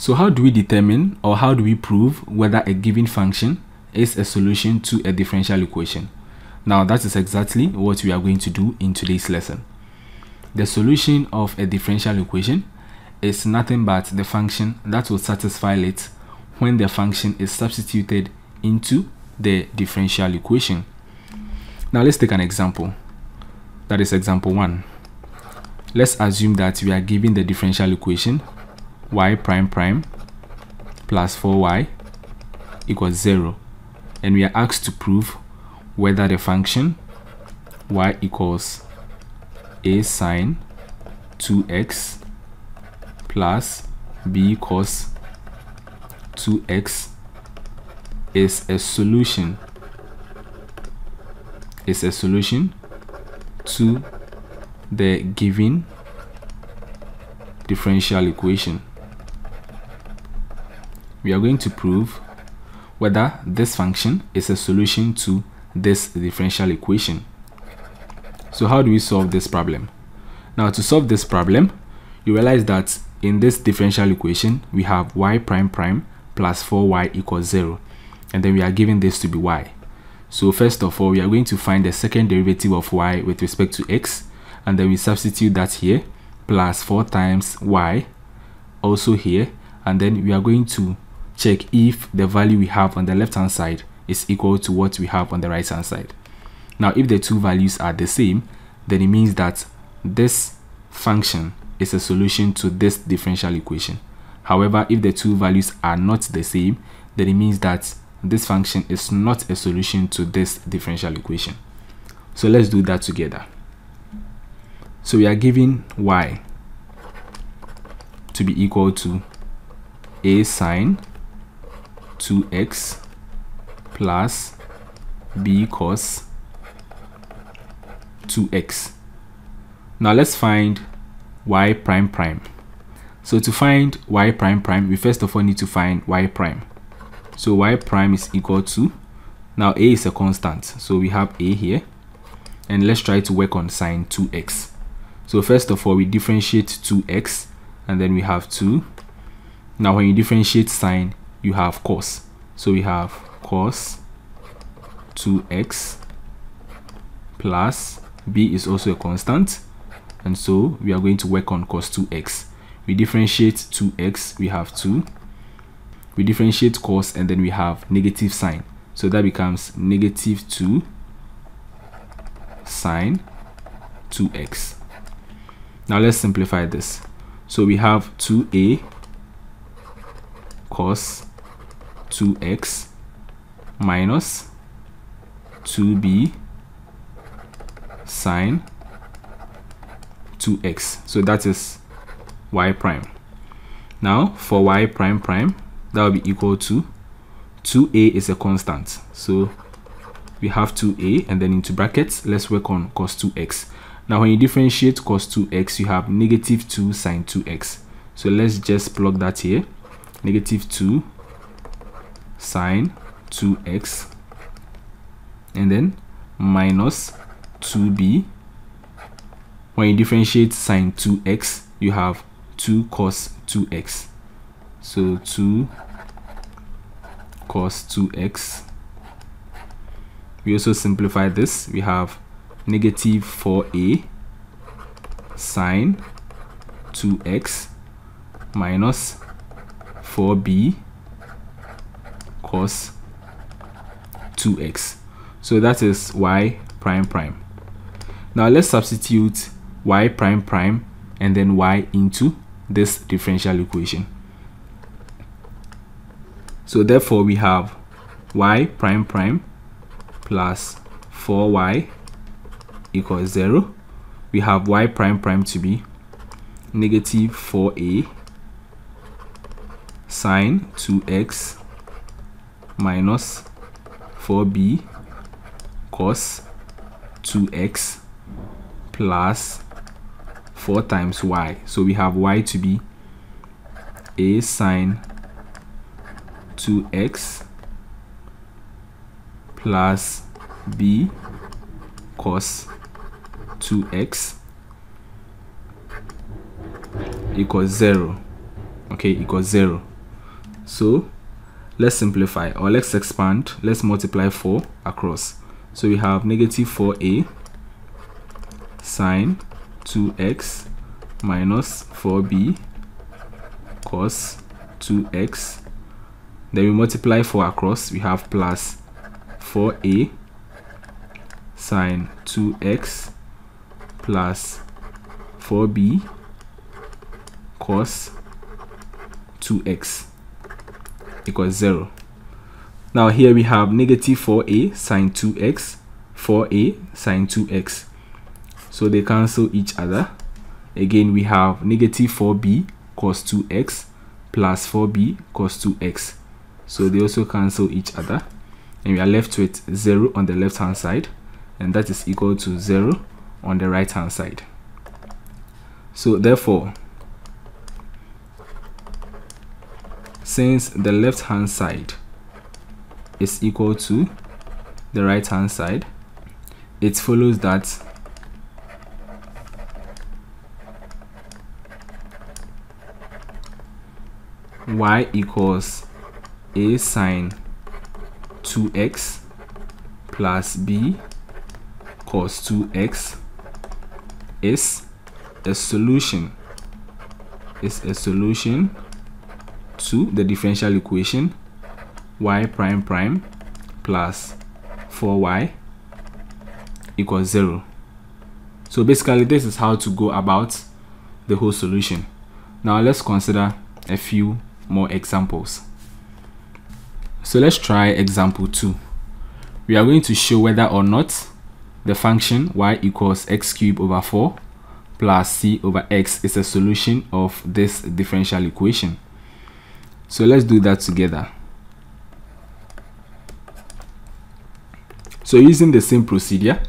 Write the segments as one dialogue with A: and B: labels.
A: So how do we determine or how do we prove whether a given function is a solution to a differential equation? Now that is exactly what we are going to do in today's lesson. The solution of a differential equation is nothing but the function that will satisfy it when the function is substituted into the differential equation. Now let's take an example. That is example 1. Let's assume that we are given the differential equation y prime prime plus 4y equals 0 and we are asked to prove whether the function y equals a sine 2x plus b cos 2x is a solution. Is a solution to the given differential equation we are going to prove whether this function is a solution to this differential equation. So how do we solve this problem? Now to solve this problem, you realize that in this differential equation, we have y prime prime plus 4y equals 0. And then we are given this to be y. So first of all, we are going to find the second derivative of y with respect to x. And then we substitute that here, plus 4 times y, also here. And then we are going to check if the value we have on the left hand side is equal to what we have on the right hand side. Now if the two values are the same then it means that this function is a solution to this differential equation. However, if the two values are not the same then it means that this function is not a solution to this differential equation. So let's do that together. So we are given y to be equal to a sine 2x plus b cos 2x. Now let's find y prime prime. So to find y prime prime, we first of all need to find y prime. So y prime is equal to, now a is a constant, so we have a here. And let's try to work on sine 2x. So first of all, we differentiate 2x, and then we have 2. Now when you differentiate sine, you have cos. So we have cos 2x plus b is also a constant. And so we are going to work on cos 2x. We differentiate 2x, we have 2. We differentiate cos and then we have negative sine. So that becomes negative 2 sine 2x. Now let's simplify this. So we have 2a cos 2x minus 2b sine 2x. So that is y prime. Now for y prime prime, that will be equal to 2a is a constant. So we have 2a and then into brackets, let's work on cos 2x. Now when you differentiate cos 2x, you have negative 2 sine 2x. So let's just plug that here. Negative 2 sine 2x and then minus 2b. When you differentiate sine 2x, you have 2 cos 2x. So 2 cos 2x. We also simplify this. We have negative 4a sine 2x minus 4b cos 2x. So that is y prime prime. Now let's substitute y prime prime and then y into this differential equation. So therefore we have y prime prime plus 4y equals 0. We have y prime prime to be negative 4a sine 2x minus 4b cos 2x plus 4 times y. So we have y to be a sine 2x plus b cos 2x equals 0. okay equals 0 so let's simplify or let's expand let's multiply 4 across. So we have negative 4a sine 2x minus 4b cos 2x then we multiply 4 across we have plus 4a sine 2x plus 4b cos 2x equals 0. Now here we have negative 4a sine 2x, 4a sine 2x. So they cancel each other. Again, we have negative 4b cos 2x plus 4b cos 2x. So they also cancel each other. And we are left with 0 on the left hand side. And that is equal to 0 on the right hand side. So therefore, since the left hand side is equal to the right hand side it follows that y equals a sine 2x plus b cos 2x is a solution is a solution to the differential equation y prime prime plus 4y equals 0. So basically this is how to go about the whole solution. Now let's consider a few more examples. So let's try example 2. We are going to show whether or not the function y equals x cubed over 4 plus c over x is a solution of this differential equation. So let's do that together. So using the same procedure,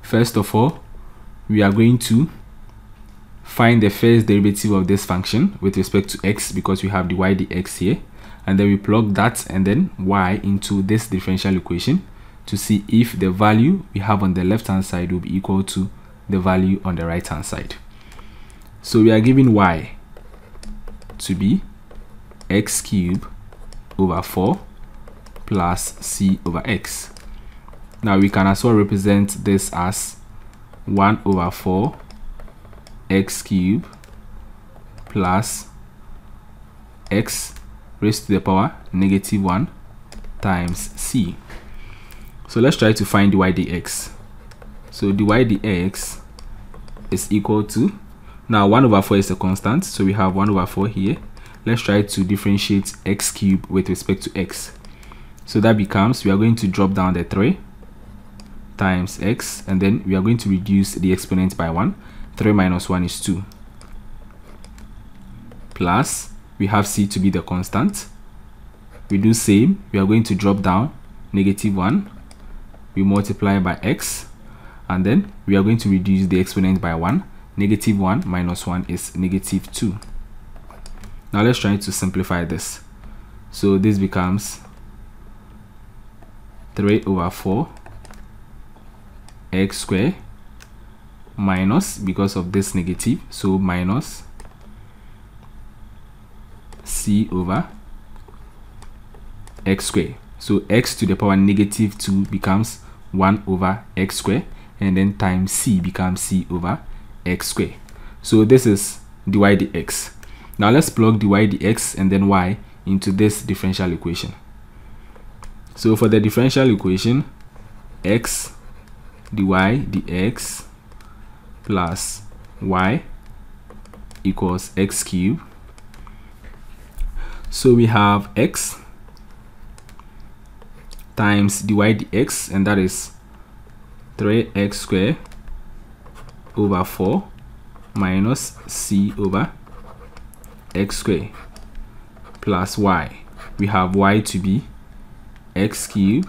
A: first of all, we are going to find the first derivative of this function with respect to x because we have the y dx here and then we plug that and then y into this differential equation to see if the value we have on the left hand side will be equal to the value on the right hand side. So we are given y to be x cubed over 4 plus c over x. Now we can as well represent this as 1 over 4 x cubed plus x raised to the power negative 1 times c. So let's try to find dy dx. So dy dx is equal to, now 1 over 4 is a constant, so we have 1 over 4 here let's try to differentiate x cubed with respect to x. So that becomes we are going to drop down the 3 times x and then we are going to reduce the exponent by 1 3 minus 1 is 2 plus we have c to be the constant. We do same. We are going to drop down negative 1 we multiply by x and then we are going to reduce the exponent by 1 negative 1 minus 1 is negative 2 now let's try to simplify this. So this becomes 3 over 4 x square minus because of this negative so minus c over x square. So x to the power negative 2 becomes 1 over x square and then times c becomes c over x square. So this is dy dx now let's plug dy dx and then y into this differential equation. So for the differential equation, x dy dx plus y equals x cubed. So we have x times dy dx and that is 3x squared over 4 minus c over x squared plus y. We have y to be x cubed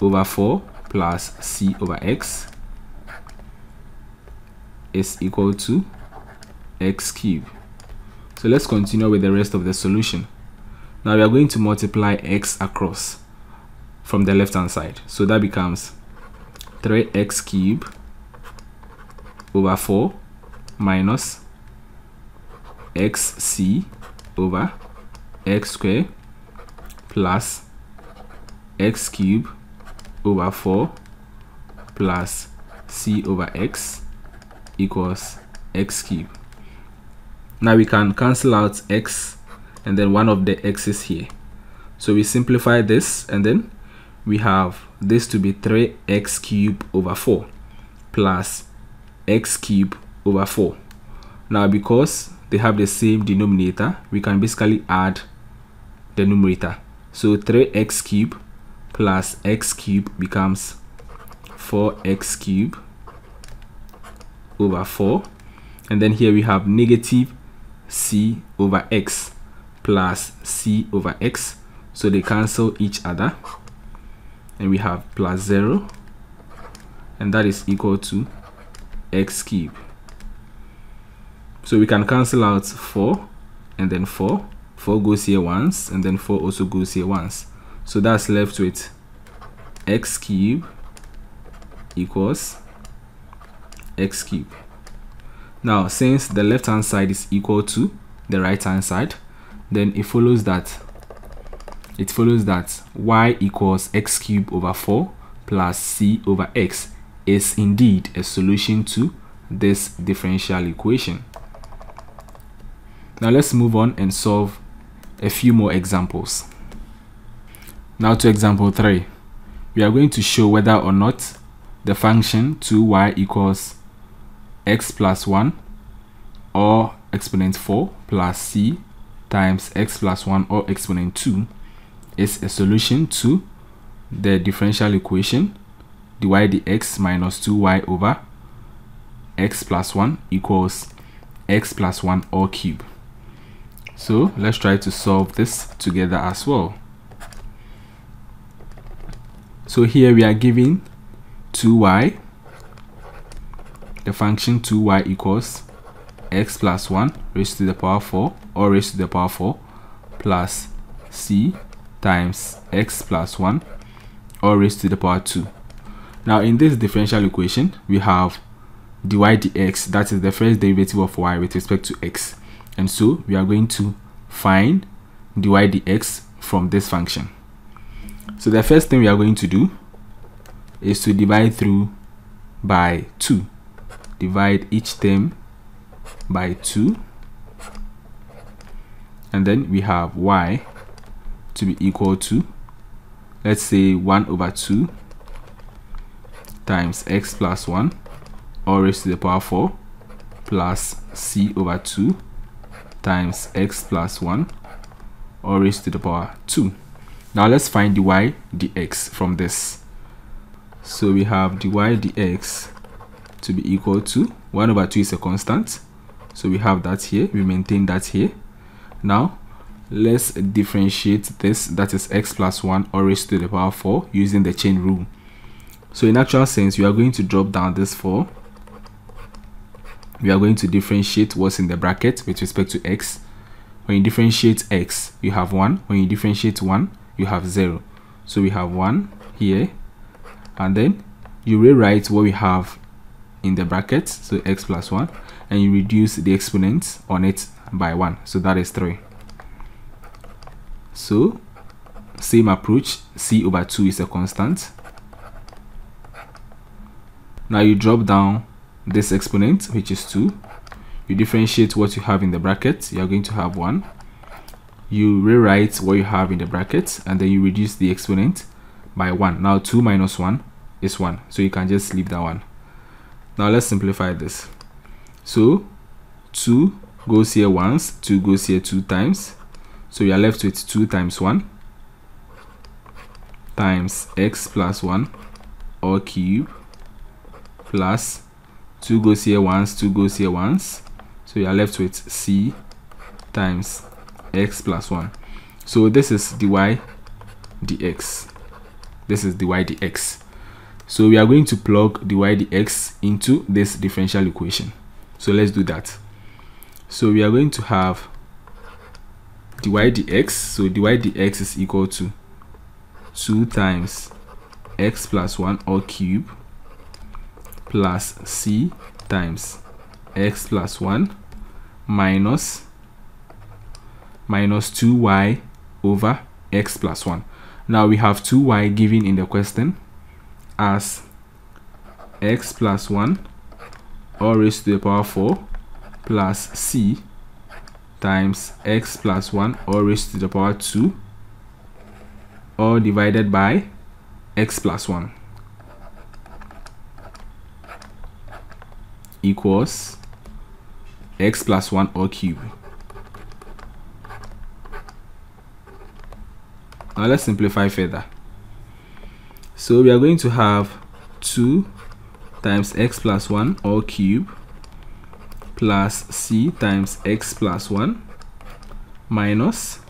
A: over 4 plus c over x is equal to x cubed. So let's continue with the rest of the solution. Now we are going to multiply x across from the left hand side. So that becomes 3x cubed over 4 minus xc over x square plus x cube over 4 plus c over x equals x cube. Now we can cancel out x and then one of the x's here. So we simplify this and then we have this to be 3x cube over 4 plus x cube over 4. Now because they have the same denominator, we can basically add the numerator. So 3x cube plus x cube becomes 4x cube over 4 and then here we have negative c over x plus c over x. So they cancel each other. And we have plus 0 and that is equal to x cube so we can cancel out 4 and then 4 4 goes here once and then 4 also goes here once. So that's left with x cube equals x cube. Now since the left hand side is equal to the right hand side then it follows that it follows that y equals x cube over 4 plus c over x is indeed a solution to this differential equation now let's move on and solve a few more examples. Now to example 3. We are going to show whether or not the function 2y equals x plus 1 or exponent 4 plus c times x plus 1 or exponent 2 is a solution to the differential equation dy dx minus 2y over x plus 1 equals x plus 1 all cube. So let's try to solve this together as well. So here we are given 2y, the function 2y equals x plus 1 raised to the power 4 or raised to the power 4 plus c times x plus 1 or raised to the power 2. Now in this differential equation, we have dy dx, that is the first derivative of y with respect to x and so we are going to find dy dx from this function. So the first thing we are going to do is to divide through by 2 divide each term by 2 and then we have y to be equal to let's say 1 over 2 times x plus 1 all raised to the power 4 plus c over 2 times x plus 1 or raised to the power 2. Now let's find dy dx from this. So we have dy dx to be equal to 1 over 2 is a constant. So we have that here. We maintain that here. Now let's differentiate this that is x plus 1 or raised to the power 4 using the chain rule. So in actual sense we are going to drop down this 4 we are going to differentiate what's in the bracket with respect to x. When you differentiate x, you have 1. When you differentiate 1, you have 0. So we have 1 here. And then you rewrite what we have in the bracket, so x plus 1. And you reduce the exponent on it by 1. So that is 3. So same approach, c over 2 is a constant. Now you drop down this exponent which is 2 you differentiate what you have in the bracket you are going to have 1 you rewrite what you have in the bracket and then you reduce the exponent by 1 now 2 minus 1 is 1 so you can just leave that one. Now let's simplify this. So 2 goes here once 2 goes here two times. So you are left with 2 times 1 times x plus 1 or cube plus 2 goes here once 2 goes here once. So you are left with c times x plus 1 so this is dy dx. This is dy dx. So we are going to plug dy dx into this differential equation. So let's do that. So we are going to have dy dx. So dy dx is equal to 2 times x plus 1 all cube plus c times x plus 1 minus minus 2y over x plus 1. Now we have 2y given in the question as x plus 1 all raised to the power 4 plus c times x plus 1 all raised to the power 2 all divided by x plus 1 equals x plus 1 all cube. Now let's simplify further. So we are going to have 2 times x plus 1 all cube plus c times x plus 1 minus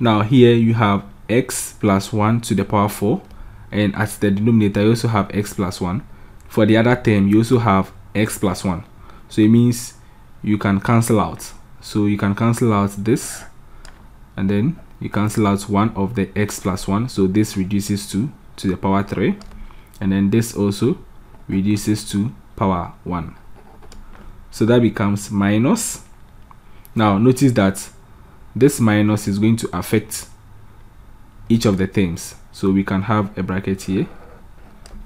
A: now here you have x plus 1 to the power 4 and at the denominator you also have x plus 1 for the other term you also have x plus 1 so it means you can cancel out. So you can cancel out this and then you cancel out one of the x plus 1 so this reduces to to the power 3 and then this also reduces to power 1 so that becomes minus. Now notice that this minus is going to affect each of the terms. So we can have a bracket here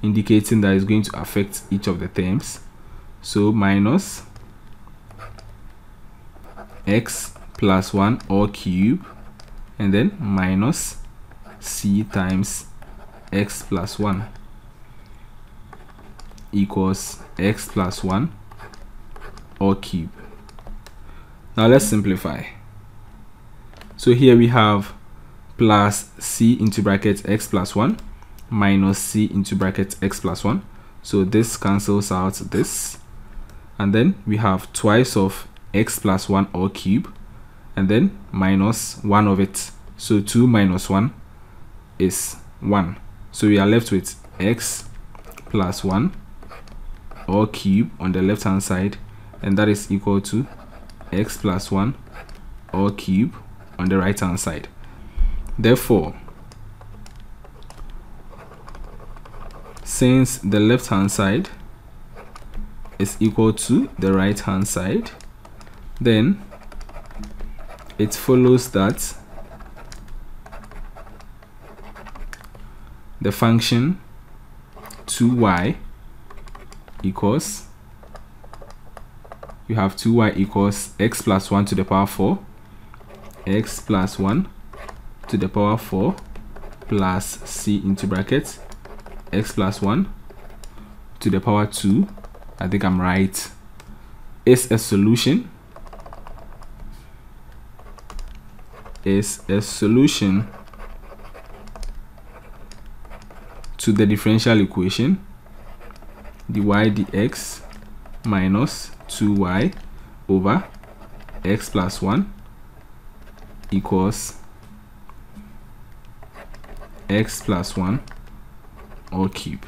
A: indicating that it's going to affect each of the terms so minus x plus 1 all cube and then minus c times x plus 1 equals x plus 1 all cube. Now let's simplify. So here we have plus c into bracket x plus 1 minus c into bracket x plus 1 so this cancels out this and then we have twice of x plus 1 all cube and then minus 1 of it. So 2 minus 1 is 1 so we are left with x plus 1 all cube on the left hand side and that is equal to x plus 1 all cube on the right hand side. Therefore since the left hand side is equal to the right hand side. Then it follows that the function 2y equals you have 2y equals x plus 1 to the power 4 x plus 1 to the power 4 plus c into brackets x plus 1 to the power 2 I think I'm right. Is a solution. Is a solution to the differential equation dy dx minus 2y over x plus 1 equals x plus 1 all cube